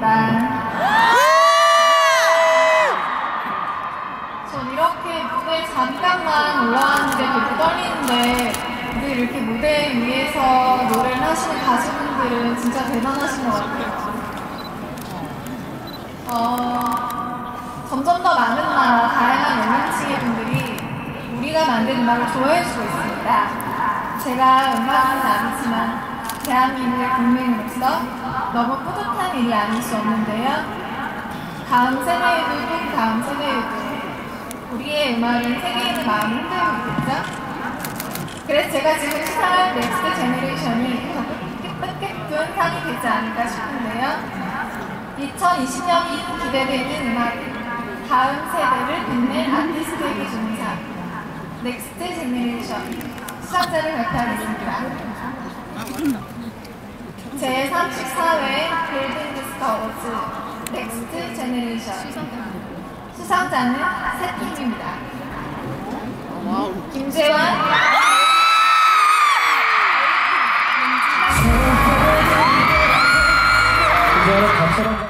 입니다. 전 이렇게 무대 잠깐만 올라왔는데 되게 떨리는데 늘 이렇게 무대 위에서 노래를 하시는 가수분들은 진짜 대단하신 것 같아요. 어, 점점 더 많은 나라, 다양한 연령층의 분들이 우리가 만든 음악을 좋아해주고 있습니다. 제가 음악은 아니지만 대한민국의 국민으로서 너무 뿌듯한 일이 아닐 수 없는데요. 다음 세대에도 또 다음 세대에도 우리의 음악은 세계인의 마음을 흔들고 있겠죠? 그래서 제가 지금 시상할 Next Generation이 더 뜻깊은 상이 되지 않을까 싶은데요. 2020년이 기대되는 음악, 다음 세대를 빛낸 아티스트에게 주는 상, Next Generation 수상자를 발표하겠습니다. 제34회 골든 수상자는 세 팀입니다. Wow. 김재환. 감사합니다.